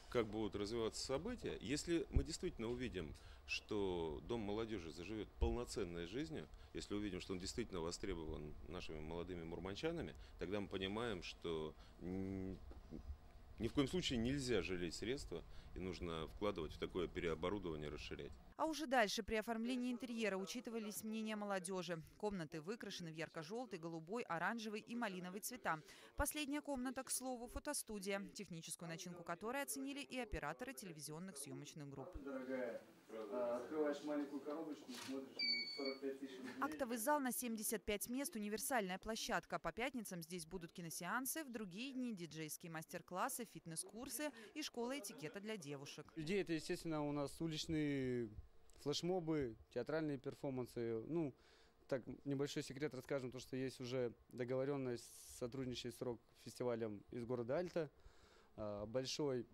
Speaker 7: как будут развиваться события, если мы действительно увидим, что Дом молодежи заживет полноценной жизнью, если увидим, что он действительно востребован нашими молодыми мурманчанами, тогда мы понимаем, что ни в коем случае нельзя жалеть средства, и нужно вкладывать в такое переоборудование, расширять.
Speaker 38: А уже дальше при оформлении интерьера учитывались мнения молодежи. Комнаты выкрашены в ярко-желтый, голубой, оранжевый и малиновый цвета. Последняя комната, к слову, фотостудия, техническую начинку которой оценили и операторы телевизионных съемочных групп.
Speaker 40: Дорогая, а, открываешь маленькую коробочку, смотришь, 45 тысяч рублей.
Speaker 38: Актовый зал на 75 мест, универсальная площадка. По пятницам здесь будут киносеансы, в другие дни диджейские мастер-классы, фитнес-курсы и школа этикета для девушек.
Speaker 39: Людей это, естественно, у нас уличные флешмобы, театральные перформансы. Ну, так, небольшой секрет расскажем, то, что есть уже договоренность сотрудничать с рок-фестивалем из города Альта. А, большой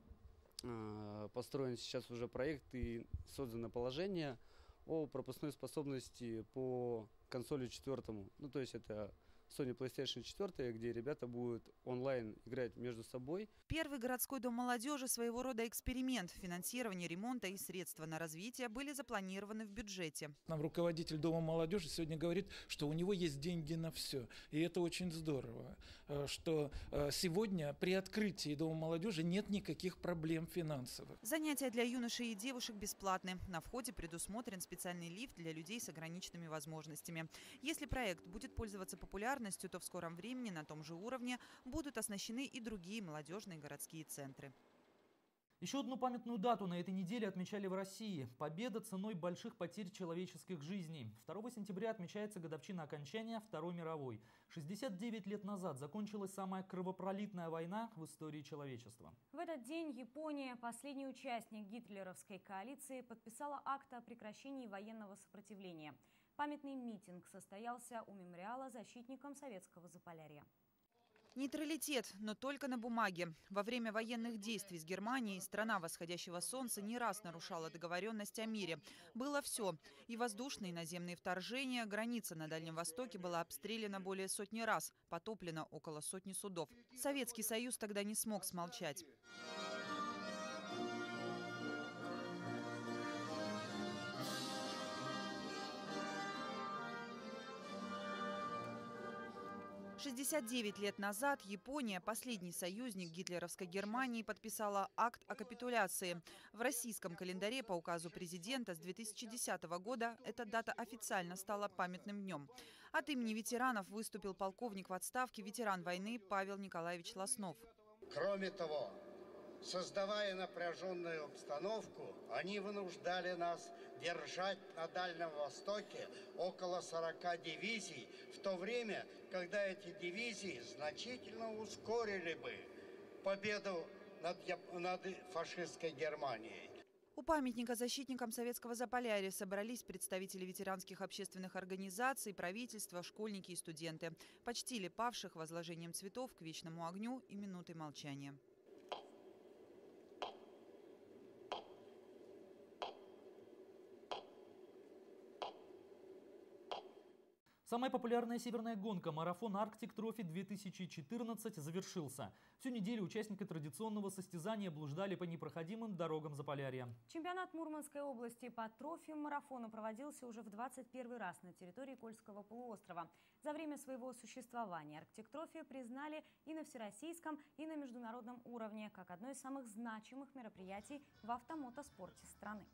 Speaker 39: а, построен сейчас уже проект и создано положение о пропускной способности по консоли четвертому. Ну, то есть это Sony PlayStation 4, где ребята будут онлайн играть между собой.
Speaker 38: Первый городской дом молодежи своего рода эксперимент. Финансирование ремонта и средства на развитие были запланированы в бюджете.
Speaker 41: Нам руководитель Дома молодежи сегодня говорит, что у него есть деньги на все. И это очень здорово, э, что э, сегодня при открытии Дома молодежи нет никаких проблем финансовых.
Speaker 38: Занятия для юношей и девушек бесплатны. На входе предусмотрен специальный лифт для людей с ограниченными возможностями. Если проект будет пользоваться популярностью, популярностью, то в скором времени на том же уровне будут оснащены и другие молодежные городские центры.
Speaker 2: Еще одну памятную дату на этой неделе отмечали в России. Победа ценой больших потерь человеческих жизней. 2 сентября отмечается годовщина окончания Второй мировой. 69 лет назад закончилась самая кровопролитная война в истории человечества.
Speaker 1: В этот день Япония, последний участник гитлеровской коалиции, подписала акт о прекращении военного сопротивления – Памятный митинг состоялся у мемориала защитникам советского Заполярья.
Speaker 38: Нейтралитет, но только на бумаге. Во время военных действий с Германией страна восходящего солнца не раз нарушала договоренность о мире. Было все. И воздушные, и наземные вторжения. Граница на Дальнем Востоке была обстреляна более сотни раз. Потоплено около сотни судов. Советский Союз тогда не смог смолчать. 69 лет назад Япония, последний союзник гитлеровской Германии, подписала акт о капитуляции. В российском календаре по указу президента с 2010 года эта дата официально стала памятным днем. От имени ветеранов выступил полковник в отставке, ветеран войны Павел Николаевич Лоснов.
Speaker 42: Кроме того,
Speaker 43: Создавая напряженную обстановку, они вынуждали нас держать на Дальнем Востоке около 40 дивизий, в то время, когда эти дивизии значительно ускорили бы победу над, над фашистской Германией.
Speaker 38: У памятника защитникам советского Заполярья собрались представители ветеранских общественных организаций, правительства, школьники и студенты. Почтили павших возложением цветов к вечному огню и минутой молчания.
Speaker 2: Самая популярная северная гонка «Марафон Арктик Трофи 2014» завершился. Всю неделю участники традиционного состязания блуждали по непроходимым дорогам Заполярья.
Speaker 1: Чемпионат Мурманской области по трофи-марафону проводился уже в 21 раз на территории Кольского полуострова. За время своего существования Арктик Трофи признали и на всероссийском, и на международном уровне как одно из самых значимых мероприятий в автомотоспорте страны.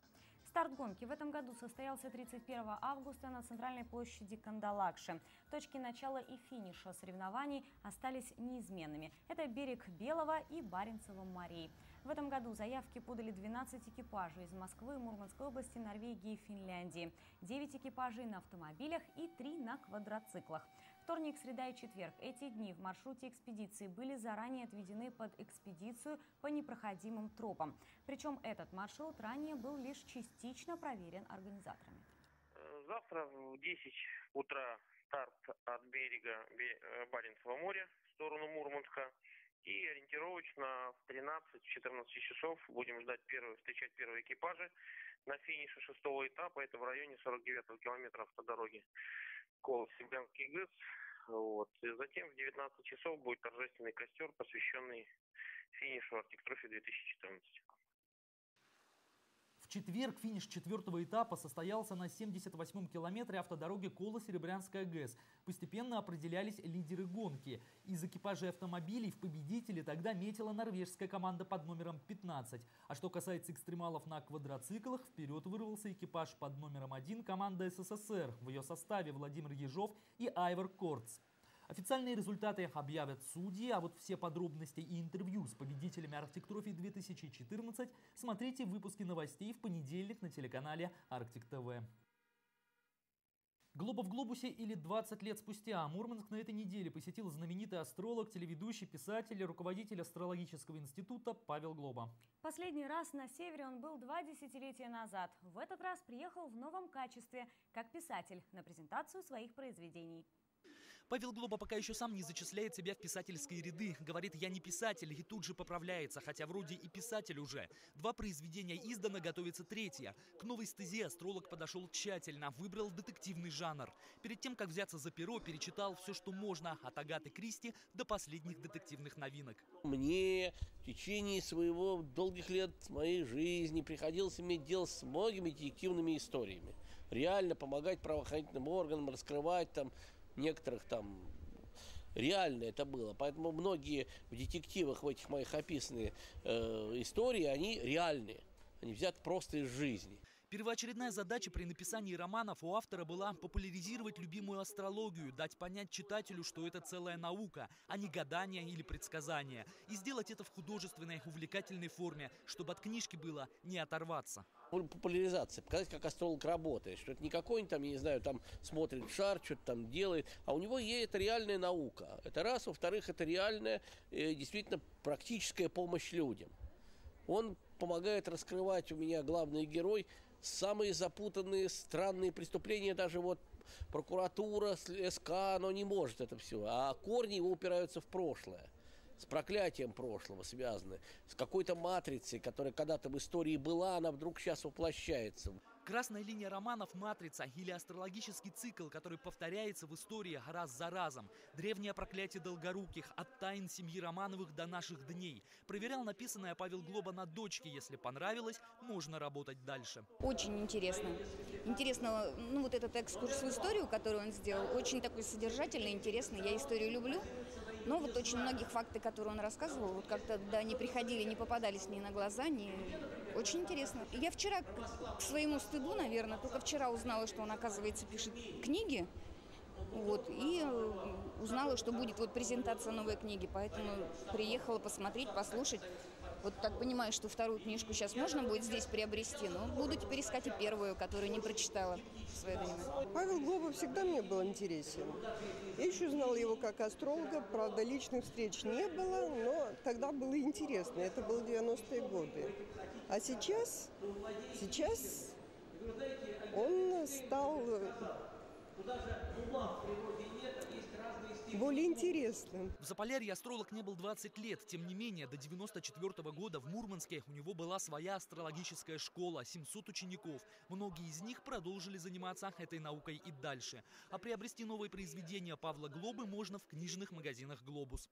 Speaker 1: Старт гонки в этом году состоялся 31 августа на центральной площади Кандалакши. Точки начала и финиша соревнований остались неизменными. Это берег Белого и Баренцева морей. В этом году заявки подали 12 экипажей из Москвы, Мурманской области, Норвегии и Финляндии. 9 экипажей на автомобилях и 3 на квадроциклах. Вторник, среда и четверг. Эти дни в маршруте экспедиции были заранее отведены под экспедицию по непроходимым тропам. Причем этот маршрут ранее был лишь частично проверен организаторами.
Speaker 44: Завтра в 10 утра старт от берега э, Баренцева моря в сторону Мурманска. И ориентировочно в 13-14 часов будем ждать первые, встречать первые экипажи на финише шестого этапа. Это в районе 49-го километра автодороги Колос-Сибирский ГЭС. Вот. И затем в 19 часов будет торжественный костер, посвященный финишу Trophy 2014
Speaker 2: четверг финиш четвертого этапа состоялся на 78-м километре автодороги Кола-Серебрянская ГЭС. Постепенно определялись лидеры гонки. Из экипажей автомобилей в победители тогда метила норвежская команда под номером 15. А что касается экстремалов на квадроциклах, вперед вырвался экипаж под номером 1 команда СССР. В ее составе Владимир Ежов и Айвар Кортс. Официальные результаты объявят судьи, а вот все подробности и интервью с победителями Trophy 2014 смотрите в выпуске новостей в понедельник на телеканале Arctic TV. Глоба в глобусе или 20 лет спустя Мурманск на этой неделе посетил знаменитый астролог, телеведущий, писатель, руководитель астрологического института Павел Глоба.
Speaker 1: Последний раз на севере он был два десятилетия назад. В этот раз приехал в новом качестве, как писатель, на презентацию своих произведений.
Speaker 2: Павел Глоба пока еще сам не зачисляет себя в писательские ряды. Говорит, я не писатель, и тут же поправляется, хотя вроде и писатель уже. Два произведения издано, готовится третье. К новой стезе астролог подошел тщательно, выбрал детективный жанр. Перед тем, как взяться за перо, перечитал все, что можно, от Агаты Кристи до последних детективных новинок.
Speaker 12: Мне в течение своего долгих лет моей жизни приходилось иметь дело с многими детективными историями. Реально помогать правоохранительным органам, раскрывать там некоторых там реально это было. Поэтому многие в детективах, в этих моих описанные э, истории, они реальные. Они взяты просто из жизни.
Speaker 2: Первоочередная задача при написании романов у автора была популяризировать любимую астрологию, дать понять читателю, что это целая наука, а не гадание или предсказание. И сделать это в художественной, увлекательной форме, чтобы от книжки было не оторваться.
Speaker 12: Популяризация, показать, как астролог работает, что это не какой-нибудь там, я не знаю, там смотрит шар, что-то там делает, а у него есть это реальная наука. Это раз, во-вторых, это реальная, э, действительно практическая помощь людям. Он помогает раскрывать у меня главный герой самые запутанные, странные преступления, даже вот прокуратура, СК, оно не может это все. А корни его упираются в прошлое с проклятием прошлого связаны, с какой-то матрицей, которая когда-то в истории была, она вдруг сейчас воплощается.
Speaker 2: Красная линия романов «Матрица» или астрологический цикл, который повторяется в истории раз за разом. Древнее проклятие Долгоруких, от тайн семьи Романовых до наших дней. Проверял написанное Павел Глоба на дочке. Если понравилось, можно работать дальше.
Speaker 45: Очень интересно. Интересно, ну вот этот экскурс в историю, который он сделал, очень такой содержательный, интересный. Я историю люблю. Но вот очень многих факты, которые он рассказывал, вот как-то да, не приходили, не попадались мне на глаза, не... очень интересно. Я вчера, к своему стыду, наверное, только вчера узнала, что он, оказывается, пишет книги, вот, и э, узнала, что будет вот презентация новой книги, поэтому приехала посмотреть, послушать. Вот так понимаю, что вторую книжку сейчас можно будет здесь приобрести, но буду теперь искать и первую, которую не прочитала в свое время.
Speaker 46: Павел Глоба всегда мне был интересен. Я еще знала его как астролога, правда, личных встреч не было, но тогда было интересно, это было 90-е годы. А сейчас, сейчас он стал более интересным.
Speaker 2: В Заполярье астролог не был 20 лет. Тем не менее, до 94 года в Мурманске у него была своя астрологическая школа, 700 учеников. Многие из них продолжили заниматься этой наукой и дальше. А приобрести новые произведения Павла Глобы можно в книжных магазинах «Глобус».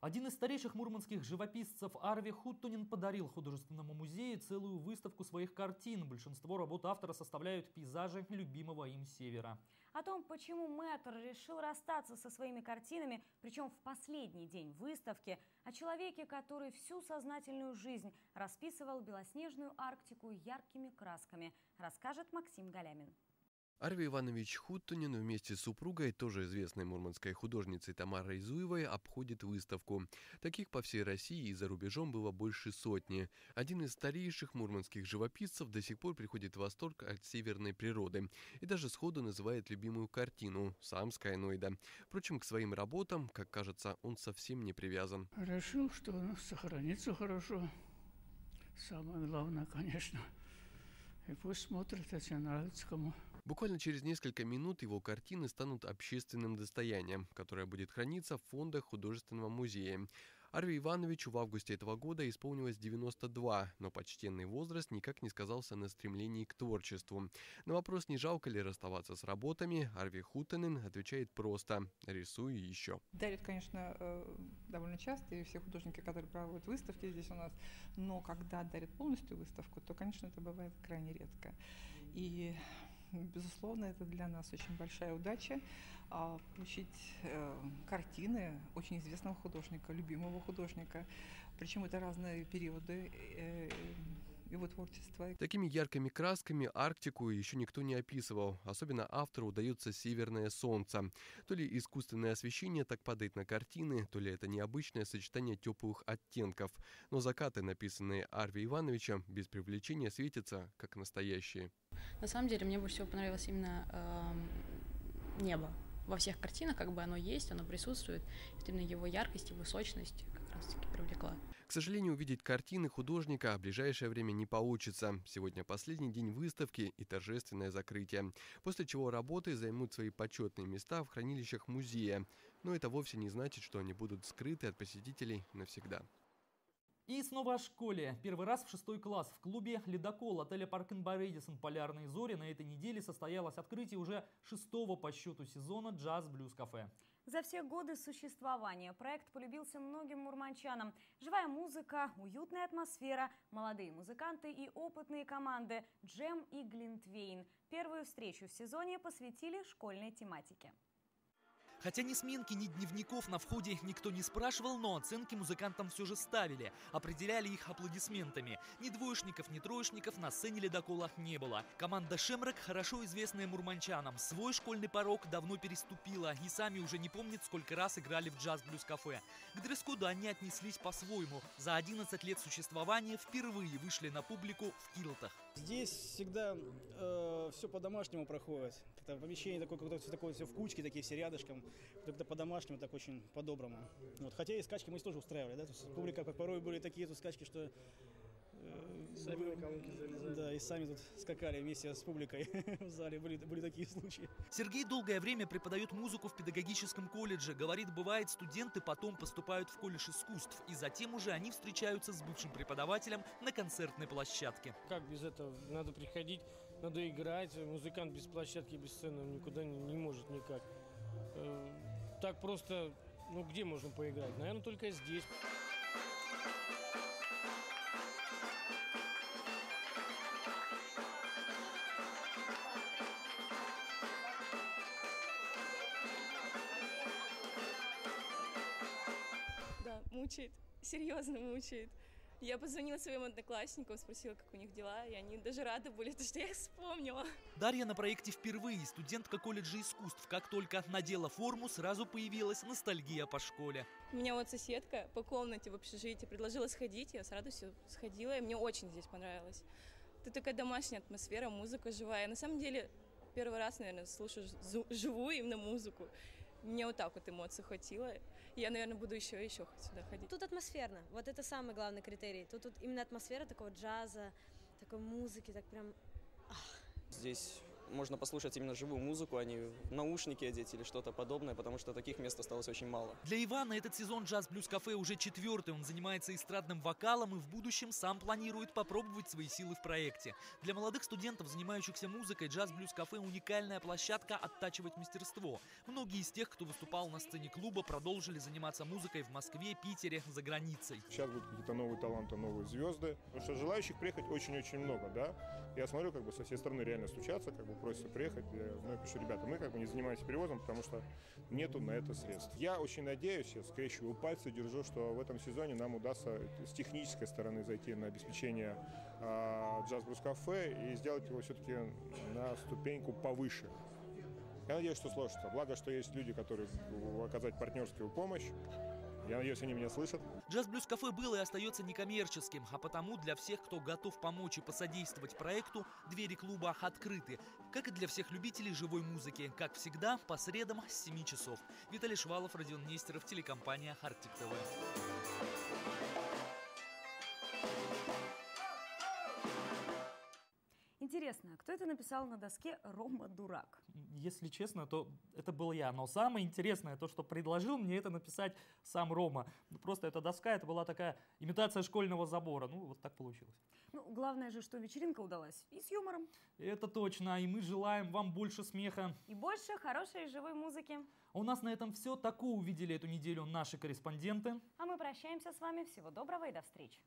Speaker 2: Один из старейших мурманских живописцев Арви Хуттунин подарил художественному музею целую выставку своих картин. Большинство работ автора составляют пейзажи любимого им севера.
Speaker 1: О том, почему Мэтр решил расстаться со своими картинами, причем в последний день выставки, о человеке, который всю сознательную жизнь расписывал белоснежную Арктику яркими красками, расскажет Максим Галямин.
Speaker 16: Арви Иванович Хуттунин вместе с супругой, тоже известной мурманской художницей Тамарой Зуевой, обходит выставку. Таких по всей России и за рубежом было больше сотни. Один из старейших мурманских живописцев до сих пор приходит в восторг от северной природы и даже сходу называет любимую картину «Сам Скайноида». Впрочем, к своим работам, как кажется, он совсем не привязан.
Speaker 47: Решил, что сохранится хорошо. Самое главное, конечно. И пусть смотрит, если нравится кому.
Speaker 16: Буквально через несколько минут его картины станут общественным достоянием, которое будет храниться в фондах художественного музея. Арви Ивановичу в августе этого года исполнилось 92, но почтенный возраст никак не сказался на стремлении к творчеству. На вопрос, не жалко ли расставаться с работами, Арви Хутенен отвечает просто «рисую еще».
Speaker 42: Дарит, конечно, э, довольно часто, и все художники, которые проводят выставки здесь у нас, но когда дарят полностью выставку, то, конечно, это бывает крайне редко. И безусловно, это для нас очень большая удача а, получить э, картины очень известного художника, любимого художника. Причем это разные периоды э, его творчества.
Speaker 16: Такими яркими красками Арктику еще никто не описывал. Особенно автору удается северное солнце. То ли искусственное освещение так падает на картины, то ли это необычное сочетание теплых оттенков. Но закаты, написанные Арви Ивановичем, без привлечения светятся, как настоящие.
Speaker 48: На самом деле, мне больше всего понравилось именно э, небо. Во всех картинах как бы оно есть, оно присутствует. Это именно его яркость, его сочность как раз-таки привлекла.
Speaker 16: К сожалению, увидеть картины художника в ближайшее время не получится. Сегодня последний день выставки и торжественное закрытие. После чего работы займут свои почетные места в хранилищах музея. Но это вовсе не значит, что они будут скрыты от посетителей навсегда.
Speaker 2: И снова о школе. Первый раз в шестой класс в клубе «Ледокол» отеля Парк Рэдисон «Полярные зори» на этой неделе состоялось открытие уже шестого по счету сезона «Джаз-блюз-кафе».
Speaker 1: За все годы существования проект полюбился многим мурманчанам. Живая музыка, уютная атмосфера, молодые музыканты и опытные команды, джем и глинтвейн. Первую встречу в сезоне посвятили школьной тематике.
Speaker 2: Хотя ни сменки, ни дневников на входе никто не спрашивал, но оценки музыкантам все же ставили. Определяли их аплодисментами. Ни двоечников, ни троечников на сцене ледокола не было. Команда «Шемрак», хорошо известная мурманчанам, свой школьный порог давно переступила и сами уже не помнят, сколько раз играли в джаз-блюз-кафе. К дресс-коду они отнеслись по-своему. За 11 лет существования впервые вышли на публику в килтах.
Speaker 17: Здесь всегда э, все по-домашнему проходит. Это помещение такое, как все такое все в кучке, такие все рядышком. Как-то по-домашнему, так очень по-доброму. Вот. Хотя и скачки мы тоже устраивали, да, то есть публика порой были такие тут скачки, что
Speaker 49: Сами на колонки залезали.
Speaker 17: Да, и сами тут скакали вместе с публикой в зале. Были, были такие случаи.
Speaker 2: Сергей долгое время преподает музыку в педагогическом колледже. Говорит, бывает, студенты потом поступают в колледж искусств. И затем уже они встречаются с бывшим преподавателем на концертной площадке.
Speaker 49: Как без этого? Надо приходить, надо играть. Музыкант без площадки, без сцены никуда не, не может никак. Э, так просто, ну где можно поиграть? Наверное, только здесь.
Speaker 36: мучает, серьезно мучает. Я позвонила своим одноклассникам, спросила, как у них дела, и они даже рады были, потому что я их вспомнила.
Speaker 2: Дарья на проекте впервые, студентка колледжа искусств. Как только надела форму, сразу появилась ностальгия по школе.
Speaker 36: У меня вот соседка по комнате в общежитии предложила сходить, я с радостью сходила, и мне очень здесь понравилось. Тут такая домашняя атмосфера, музыка живая. На самом деле, первый раз, наверное, слушаю живую именно музыку. Мне вот так вот эмоции хватило. Я, наверное, буду еще и еще сюда ходить.
Speaker 50: Тут атмосферно. Вот это самый главный критерий. Тут, тут именно атмосфера такого джаза, такой музыки, так прям... Ах.
Speaker 51: Здесь можно послушать именно живую музыку, а не наушники одеть или что-то подобное, потому что таких мест осталось очень мало.
Speaker 2: Для Ивана этот сезон Джаз Блюз Кафе уже четвертый. Он занимается эстрадным вокалом и в будущем сам планирует попробовать свои силы в проекте. Для молодых студентов, занимающихся музыкой, Джаз Блюз Кафе уникальная площадка оттачивать мастерство. Многие из тех, кто выступал на сцене клуба, продолжили заниматься музыкой в Москве, Питере, за границей.
Speaker 52: Сейчас будут какие-то новые таланты, новые звезды. Потому что желающих приехать очень-очень много, да. Я смотрю, как бы со всей стороны реально стучатся, как бы просятся приехать. Я пишу, ребята, мы как бы не занимаемся перевозом, потому что нету на это средств. Я очень надеюсь, я скрещиваю пальцы, держу, что в этом сезоне нам удастся с технической стороны зайти на обеспечение джаз-брус-кафе и сделать его все-таки на ступеньку повыше. Я надеюсь, что сложится. Благо, что есть люди, которые оказать партнерскую помощь. Я надеюсь, они меня слышат.
Speaker 2: Джаз Блюз Кафе было и остается некоммерческим, а потому для всех, кто готов помочь и посодействовать проекту, двери клуба открыты. Как и для всех любителей живой музыки. Как всегда, по средам с 7 часов. Виталий Швалов, Родион Нестеров, телекомпания «Арктик ТВ».
Speaker 1: Интересно, а кто это написал на доске «Рома дурак»?
Speaker 2: Если честно, то это был я. Но самое интересное, то, что предложил мне это написать сам Рома. Ну, просто эта доска, это была такая имитация школьного забора. Ну, вот так получилось.
Speaker 1: Ну, главное же, что вечеринка удалась. И с юмором.
Speaker 2: Это точно. И мы желаем вам больше смеха.
Speaker 1: И больше хорошей живой музыки.
Speaker 2: У нас на этом все. Такую увидели эту неделю наши корреспонденты.
Speaker 1: А мы прощаемся с вами. Всего доброго и до встречи.